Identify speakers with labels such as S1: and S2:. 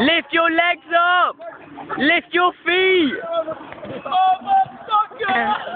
S1: Lift your legs up! Lift your feet!
S2: Oh, my!